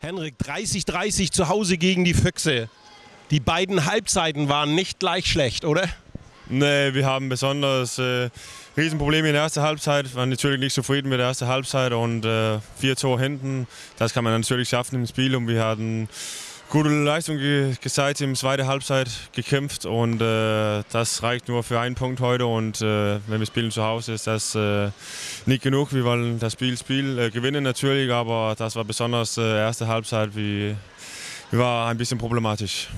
Henrik, 30-30 zu Hause gegen die Füchse. Die beiden Halbzeiten waren nicht gleich schlecht, oder? Nee, wir haben besonders äh, Riesenprobleme in der ersten Halbzeit. Wir waren natürlich nicht zufrieden mit der ersten Halbzeit und äh, vier Tore hinten. Das kann man natürlich schaffen im Spiel und wir hatten gute Leistung ge gezeigt im zweiten Halbzeit gekämpft und äh, das reicht nur für einen Punkt heute und äh, wenn wir spielen zu Hause ist das äh, nicht genug. Wir wollen das Spiel, Spiel äh, gewinnen natürlich, aber das war besonders äh, erste Halbzeit wie war ein bisschen problematisch.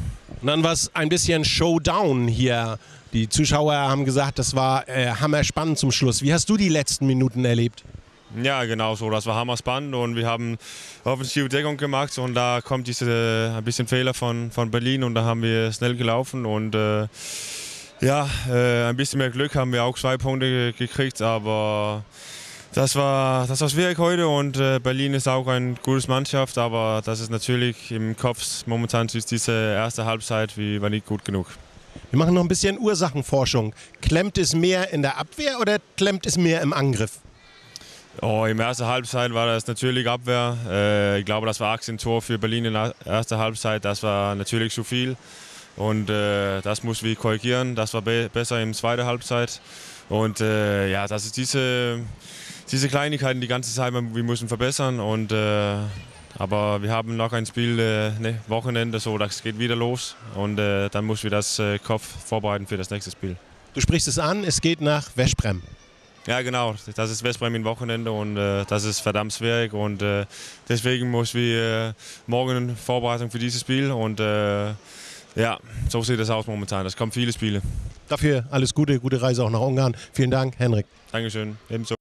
Und dann war es ein bisschen Showdown hier. Die Zuschauer haben gesagt, das war äh, hammerspannend zum Schluss. Wie hast du die letzten Minuten erlebt? Ja, genau so. Das war hammerspannend und wir haben offensive Deckung gemacht und da kommt diese ein bisschen Fehler von, von Berlin und da haben wir schnell gelaufen und äh, ja, äh, ein bisschen mehr Glück haben wir auch zwei Punkte gekriegt, aber das war, das war schwierig heute und äh, Berlin ist auch eine gute Mannschaft, aber das ist natürlich im Kopf momentan ist diese erste Halbzeit wie, war nicht gut genug. Wir machen noch ein bisschen Ursachenforschung. Klemmt es mehr in der Abwehr oder klemmt es mehr im Angriff? Oh, Im ersten Halbzeit war das natürlich Abwehr. Äh, ich glaube, das war 18 Tor für Berlin in der ersten Halbzeit. Das war natürlich zu viel. Und äh, das mussten wir korrigieren. Das war be besser der zweiten Halbzeit. Und äh, ja, das ist diese, diese Kleinigkeiten die ganze Zeit, wir müssen verbessern. Und, äh, aber wir haben noch ein Spiel, äh, ne, Wochenende, so das geht wieder los. Und äh, dann müssen wir das Kopf vorbereiten für das nächste Spiel. Du sprichst es an, es geht nach Westbrem. Ja, genau. Das ist Westbrem im Wochenende und äh, das ist verdammt schwierig. Und äh, deswegen muss wir äh, morgen Vorbereitung für dieses Spiel. Und äh, ja, so sieht es aus momentan. Es kommen viele Spiele. Dafür alles Gute, gute Reise auch nach Ungarn. Vielen Dank, Henrik. Dankeschön, ebenso.